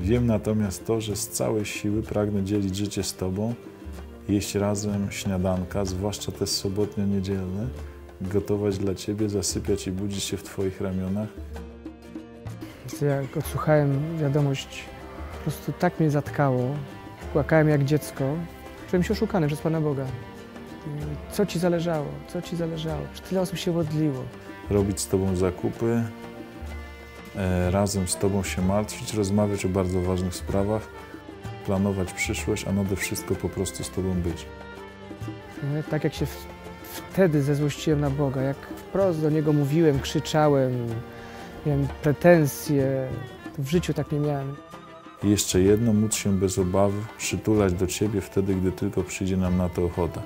Wiem natomiast to, że z całej siły pragnę dzielić życie z Tobą, jeść razem śniadanka, zwłaszcza te sobotnio-niedzielne, gotować dla Ciebie, zasypiać i budzić się w Twoich ramionach. Jak odsłuchałem wiadomość, po prostu tak mnie zatkało, płakałem jak dziecko, czułem się oszukany przez Pana Boga. Co Ci zależało? Co Ci zależało? Przecież tyle osób się modliło. Robić z Tobą zakupy, razem z Tobą się martwić, rozmawiać o bardzo ważnych sprawach, planować przyszłość, a nade wszystko po prostu z Tobą być. Nie? Tak jak się wtedy zezłościłem na Boga, jak wprost do Niego mówiłem, krzyczałem, miałem pretensje, to w życiu tak nie miałem. I jeszcze jedno, móc się bez obawy przytulać do Ciebie wtedy, gdy tylko przyjdzie nam na to ochota.